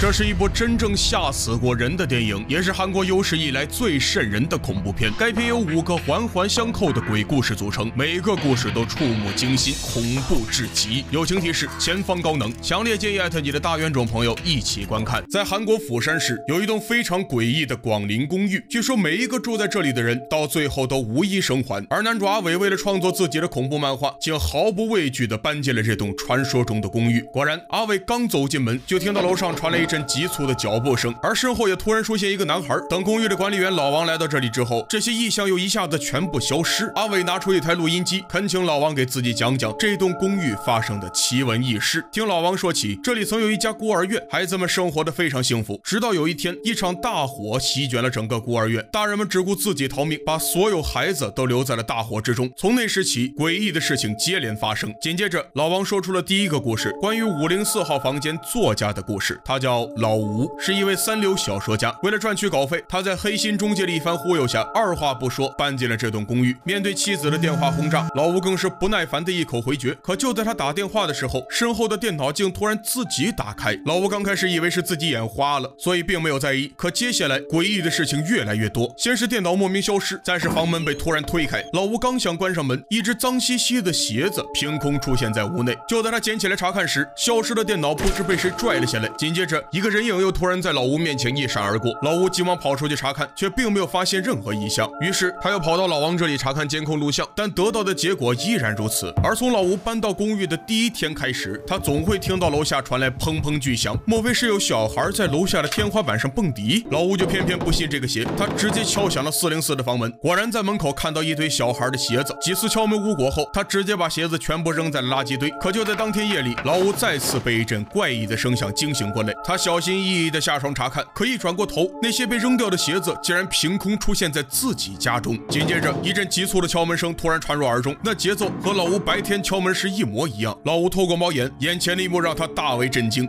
这是一部真正吓死过人的电影，也是韩国有史以来最瘆人的恐怖片。该片由五个环环相扣的鬼故事组成，每个故事都触目惊心，恐怖至极。友情提示：前方高能，强烈建议艾特你的大冤种朋友一起观看。在韩国釜山市有一栋非常诡异的广陵公寓，据说每一个住在这里的人到最后都无一生还。而男主阿伟为了创作自己的恐怖漫画，竟毫不畏惧地搬进了这栋传说中的公寓。果然，阿伟刚走进门，就听到楼上传来一。一阵急促的脚步声，而身后也突然出现一个男孩。等公寓的管理员老王来到这里之后，这些异象又一下子全部消失。阿伟拿出一台录音机，恳请老王给自己讲讲这栋公寓发生的奇闻异事。听老王说起，这里曾有一家孤儿院，孩子们生活的非常幸福。直到有一天，一场大火席卷了整个孤儿院，大人们只顾自己逃命，把所有孩子都留在了大火之中。从那时起，诡异的事情接连发生。紧接着，老王说出了第一个故事，关于五零四号房间作家的故事。他叫。老吴，是一位三流小说家。为了赚取稿费，他在黑心中介的一番忽悠下，二话不说搬进了这栋公寓。面对妻子的电话轰炸，老吴更是不耐烦的一口回绝。可就在他打电话的时候，身后的电脑竟突然自己打开。老吴刚开始以为是自己眼花了，所以并没有在意。可接下来诡异的事情越来越多。先是电脑莫名消失，再是房门被突然推开。老吴刚想关上门，一只脏兮兮的鞋子凭空出现在屋内。就在他捡起来查看时，消失的电脑不知被谁拽了下来。紧接着。一个人影又突然在老吴面前一闪而过，老吴急忙跑出去查看，却并没有发现任何异象。于是他又跑到老王这里查看监控录像，但得到的结果依然如此。而从老吴搬到公寓的第一天开始，他总会听到楼下传来砰砰巨响，莫非是有小孩在楼下的天花板上蹦迪？老吴就偏偏不信这个邪，他直接敲响了四零四的房门，果然在门口看到一堆小孩的鞋子。几次敲门无果后，他直接把鞋子全部扔在了垃圾堆。可就在当天夜里，老吴再次被一阵怪异的声响惊醒过来，他。小心翼翼地下床查看，可一转过头，那些被扔掉的鞋子竟然凭空出现在自己家中。紧接着，一阵急促的敲门声突然传入耳中，那节奏和老吴白天敲门时一模一样。老吴透过猫眼，眼前的一幕让他大为震惊。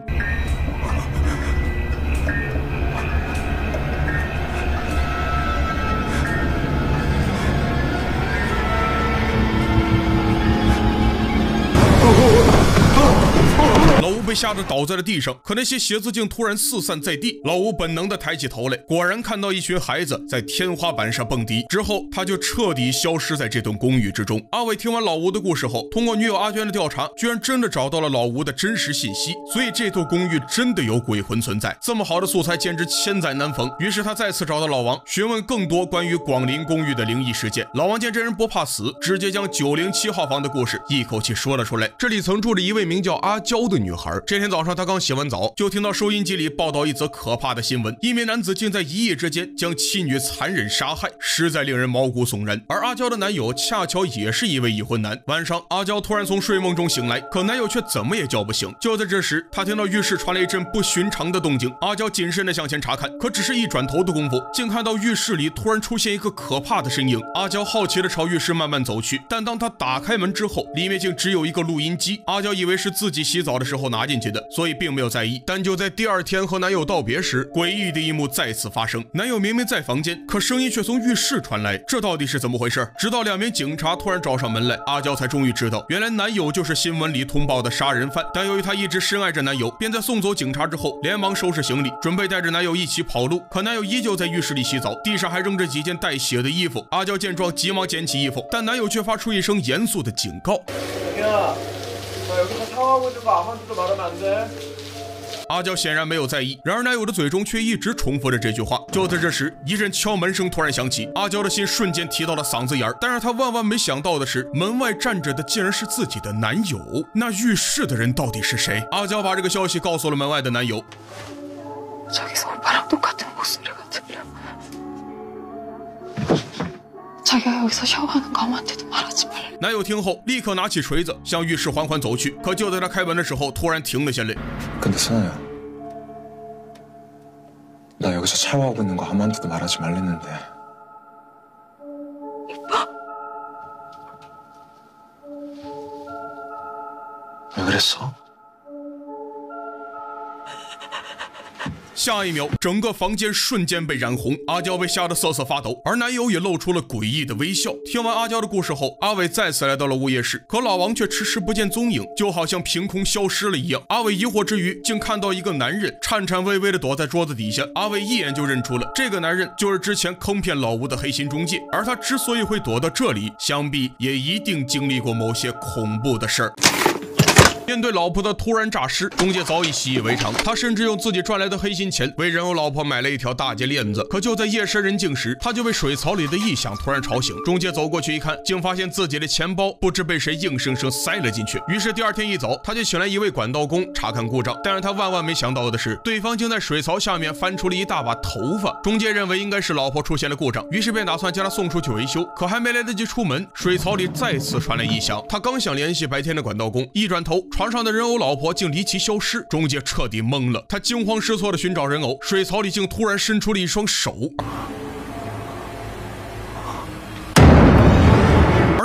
被吓得倒在了地上，可那些鞋子竟突然四散在地。老吴本能的抬起头来，果然看到一群孩子在天花板上蹦迪。之后，他就彻底消失在这栋公寓之中。阿伟听完老吴的故事后，通过女友阿娟的调查，居然真的找到了老吴的真实信息。所以，这栋公寓真的有鬼魂存在。这么好的素材，简直千载难逢。于是，他再次找到老王，询问更多关于广陵公寓的灵异事件。老王见这人不怕死，直接将九零七号房的故事一口气说了出来。这里曾住着一位名叫阿娇的女孩。这天早上，他刚洗完澡，就听到收音机里报道一则可怕的新闻：一名男子竟在一夜之间将妻女残忍杀害，实在令人毛骨悚然。而阿娇的男友恰巧也是一位已婚男。晚上，阿娇突然从睡梦中醒来，可男友却怎么也叫不醒。就在这时，她听到浴室传来一阵不寻常的动静。阿娇谨慎地向前查看，可只是一转头的功夫，竟看到浴室里突然出现一个可怕的身影。阿娇好奇地朝浴室慢慢走去，但当她打开门之后，里面竟只有一个录音机。阿娇以为是自己洗澡的时候拿进去的。所以并没有在意，但就在第二天和男友道别时，诡异的一幕再次发生。男友明明在房间，可声音却从浴室传来，这到底是怎么回事？直到两名警察突然找上门来，阿娇才终于知道，原来男友就是新闻里通报的杀人犯。但由于她一直深爱着男友，便在送走警察之后，连忙收拾行李，准备带着男友一起跑路。可男友依旧在浴室里洗澡，地上还扔着几件带血的衣服。阿娇见状，急忙捡起衣服，但男友却发出一声严肃的警告。哥阿娇显然没有在意，然而男友的嘴中却一直重复着这句话。就在这时，一阵敲门声突然响起，阿娇的心瞬间提到了嗓子眼儿。但是她万万没想到的是，门外站着的竟然是自己的男友。那浴室的人到底是谁？阿娇把这个消息告诉了门外的男友。 男友听后立刻拿起锤子向浴室缓缓走去，可就在他开门的时候，突然停了下来。근데선아야나여기서샤워하고있는거한마디도말하지말랬는데오빠왜그랬어 下一秒，整个房间瞬间被染红，阿娇被吓得瑟瑟发抖，而男友也露出了诡异的微笑。听完阿娇的故事后，阿伟再次来到了物业室，可老王却迟迟不见踪影，就好像凭空消失了一样。阿伟疑惑之余，竟看到一个男人颤颤巍巍地躲在桌子底下。阿伟一眼就认出了这个男人就是之前坑骗老吴的黑心中介，而他之所以会躲到这里，想必也一定经历过某些恐怖的事儿。面对老婆的突然诈尸，中介早已习以为常。他甚至用自己赚来的黑心钱为人偶老婆买了一条大金链子。可就在夜深人静时，他就被水槽里的异响突然吵醒。中介走过去一看，竟发现自己的钱包不知被谁硬生生塞了进去。于是第二天一早，他就请来一位管道工查看故障。但是他万万没想到的是，对方竟在水槽下面翻出了一大把头发。中介认为应该是老婆出现了故障，于是便打算将她送出去维修。可还没来得及出门，水槽里再次传来异响。他刚想联系白天的管道工，一转头。床上的人偶老婆竟离奇消失，中介彻底懵了。他惊慌失措地寻找人偶，水槽里竟突然伸出了一双手。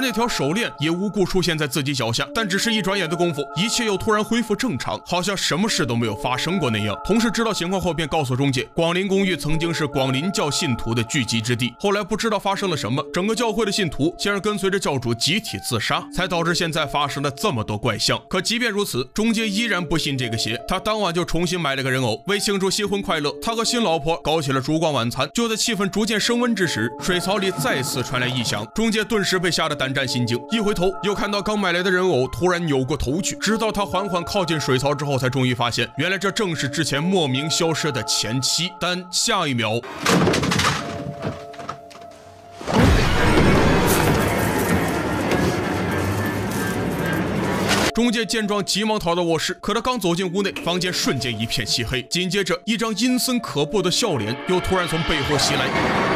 那条手链也无故出现在自己脚下，但只是一转眼的功夫，一切又突然恢复正常，好像什么事都没有发生过那样。同事知道情况后，便告诉中介，广陵公寓曾经是广陵教信徒的聚集之地，后来不知道发生了什么，整个教会的信徒竟然跟随着教主集体自杀，才导致现在发生了这么多怪象。可即便如此，中介依然不信这个邪，他当晚就重新买了个人偶，为庆祝新婚快乐，他和新老婆搞起了烛光晚餐。就在气氛逐渐升温之时，水槽里再次传来异响，中介顿时被吓得胆。战心惊，一回头又看到刚买来的人偶突然扭过头去，直到他缓缓靠近水槽之后，才终于发现，原来这正是之前莫名消失的前妻。但下一秒，中介见状急忙逃到卧室，可他刚走进屋内，房间瞬间一片漆黑，紧接着一张阴森可怖的笑脸又突然从背后袭来。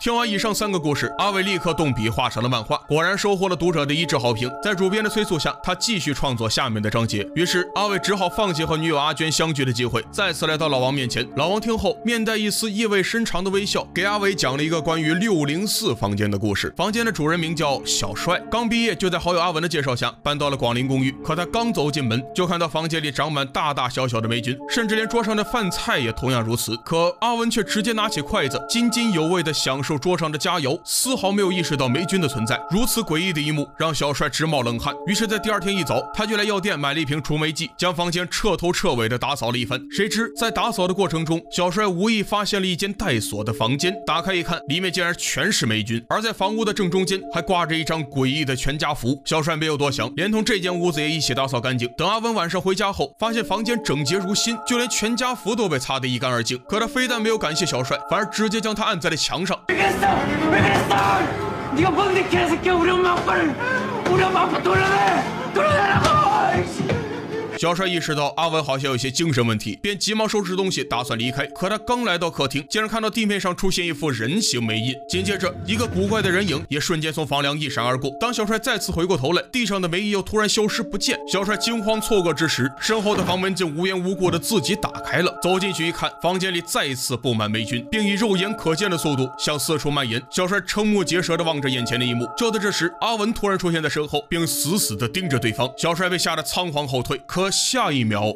听完以上三个故事，阿伟立刻动笔画上了漫画，果然收获了读者的一致好评。在主编的催促下，他继续创作下面的章节。于是阿伟只好放弃和女友阿娟相聚的机会，再次来到老王面前。老王听后，面带一丝意味深长的微笑，给阿伟讲了一个关于六零四房间的故事。房间的主人名叫小帅，刚毕业就在好友阿文的介绍下搬到了广陵公寓。可他刚走进门，就看到房间里长满大大小小的霉菌，甚至连桌上的饭菜也同样如此。可阿文却直接拿起筷子，津津有味地享受桌上的佳肴，丝毫没有意识到霉菌的存在。如此诡异的一幕让小帅直冒冷汗。于是，在第二天一早，他就来药店买了一瓶除霉剂，将房间彻头彻尾的打扫了一番。谁知在打扫的过程中，小帅无意发现了一间带锁的房间。打开一看，里面竟然全是霉菌，而在房屋的正中间还挂着一张诡异的全家福。小帅没有多想，连同这间屋子也一起打扫干净。等阿文晚上回家后，发现房间整洁如新，就连全家福都被擦得一干二净。可他非但没有感谢小帅，反而直接将他按在了墙上。왜 그랬어? 네가 뭔데 개새끼야? 우리 엄마 아빠를 우리 엄마 아빠 돌려내! 돌려내라고 小帅意识到阿文好像有些精神问题，便急忙收拾东西，打算离开。可他刚来到客厅，竟然看到地面上出现一副人形眉印，紧接着一个古怪的人影也瞬间从房梁一闪而过。当小帅再次回过头来，地上的眉印又突然消失不见。小帅惊慌错愕之时，身后的房门竟无缘无故的自己打开了。走进去一看，房间里再次布满霉菌，并以肉眼可见的速度向四处蔓延。小帅瞠目结舌的望着眼前的一幕。就在这时，阿文突然出现在身后，并死死的盯着对方。小帅被吓得仓皇后退。可下一秒，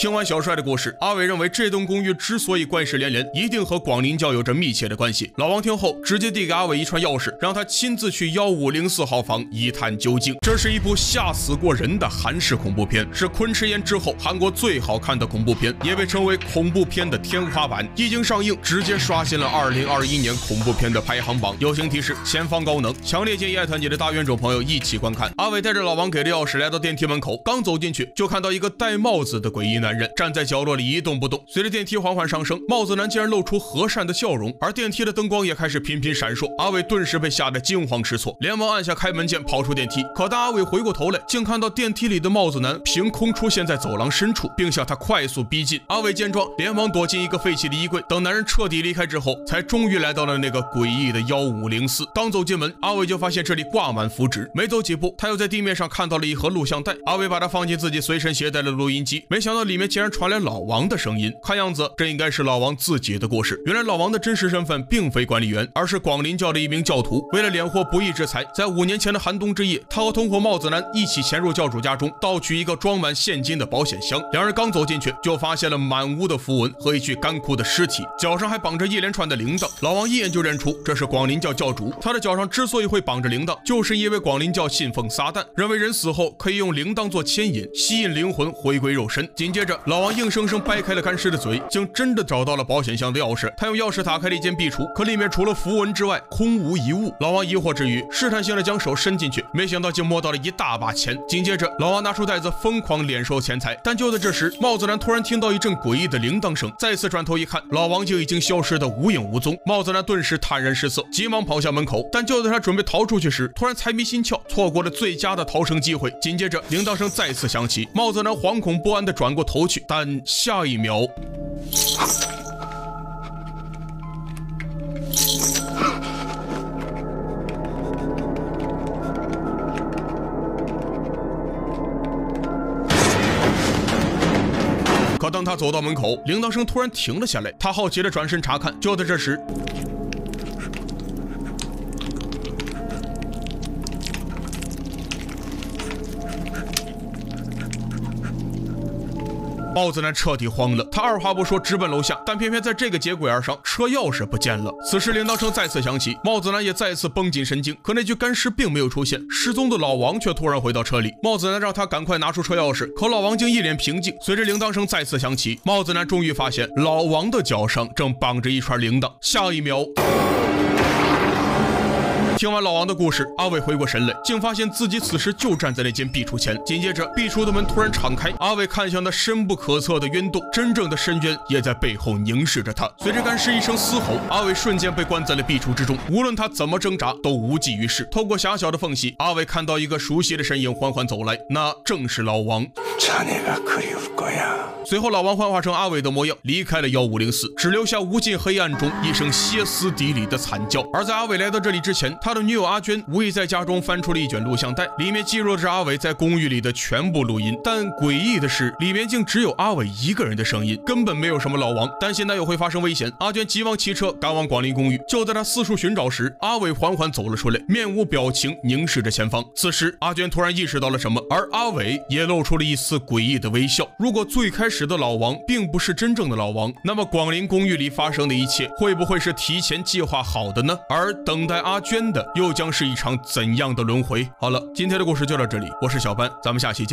听完小帅的故事，阿伟认为这栋公寓之所以怪事连连，一定和广陵教有着密切的关系。老王听后，直接递给阿伟一串钥匙，让他亲自去幺五零四号房一探究竟。这是一部吓死过人的韩式恐怖片，是昆池岩之后韩国最好看的恐怖片，也被称为恐怖片的天花板。一经上映，直接刷新了二零二一年恐怖片的排行榜。友情提示：前方高能，强烈建议爱团结的大冤种朋友一起观看。阿伟带着老王给的钥匙来到电梯门口，刚走进去就看到一个戴帽子的诡异男。男人站在角落里一动不动。随着电梯缓缓上升，帽子男竟然露出和善的笑容，而电梯的灯光也开始频频闪烁。阿伟顿时被吓得惊慌失措，连忙按下开门键跑出电梯。可当阿伟回过头来，竟看到电梯里的帽子男凭空出现在走廊深处，并向他快速逼近。阿伟见状，连忙躲进一个废弃的衣柜。等男人彻底离开之后，才终于来到了那个诡异的幺五零四。刚走进门，阿伟就发现这里挂满符纸。没走几步，他又在地面上看到了一盒录像带。阿伟把它放进自己随身携带的录音机，没想到里里面竟然传来老王的声音。看样子，这应该是老王自己的故事。原来老王的真实身份并非管理员，而是广林教的一名教徒。为了敛获不义之财，在五年前的寒冬之夜，他和同伙帽子男一起潜入教主家中，盗取一个装满现金的保险箱。两人刚走进去，就发现了满屋的符文和一具干枯的尸体，脚上还绑着一连串的铃铛。老王一眼就认出这是广林教教主。他的脚上之所以会绑着铃铛，就是因为广林教信奉撒旦，认为人死后可以用铃铛做牵引，吸引灵魂回归肉身。紧接着，老王硬生生掰开了干尸的嘴，竟真的找到了保险箱的钥匙。他用钥匙打开了一间壁橱，可里面除了符文之外，空无一物。老王疑惑之余，试探性的将手伸进去，没想到竟摸到了一大把钱。紧接着，老王拿出袋子，疯狂敛收钱财。但就在这时，帽子男突然听到一阵诡异的铃铛声，再次转头一看，老王就已经消失的无影无踪。帽子男顿时坦然失色，急忙跑向门口。但就在他准备逃出去时，突然财迷心窍，错过了最佳的逃生机会。紧接着，铃铛声再次响起，帽子男惶恐不安的转过头但下一秒。可当他走到门口，铃铛声突然停了下来。他好奇地转身查看，就在这时。帽子男彻底慌了，他二话不说直奔楼下，但偏偏在这个节骨眼上，车钥匙不见了。此时铃铛声再次响起，帽子男也再次绷紧神经，可那具干尸并没有出现，失踪的老王却突然回到车里。帽子男让他赶快拿出车钥匙，可老王竟一脸平静。随着铃铛声再次响起，帽子男终于发现老王的脚上正绑着一串铃铛，下一秒。听完老王的故事，阿伟回过神来，竟发现自己此时就站在那间壁橱前。紧接着，壁橱的门突然敞开，阿伟看向那深不可测的渊洞，真正的深渊也在背后凝视着他。随着干尸一声嘶吼，阿伟瞬间被关在了壁橱之中，无论他怎么挣扎，都无济于事。透过狭小的缝隙，阿伟看到一个熟悉的身影缓缓走来，那正是老王。随后，老王幻化成阿伟的模样，离开了幺五零四，只留下无尽黑暗中一声歇斯底里的惨叫。而在阿伟来到这里之前，他。的女友阿娟无意在家中翻出了一卷录像带，里面记录的是阿伟在公寓里的全部录音。但诡异的是，里面竟只有阿伟一个人的声音，根本没有什么老王。担心男友会发生危险，阿娟急忙骑车赶往广林公寓。就在他四处寻找时，阿伟缓缓走了出来，面无表情，凝视着前方。此时，阿娟突然意识到了什么，而阿伟也露出了一丝丝诡异的微笑。如果最开始的老王并不是真正的老王，那么广陵公寓里发生的一切会不会是提前计划好的呢？而等待阿娟的。又将是一场怎样的轮回？好了，今天的故事就到这里，我是小班，咱们下期见。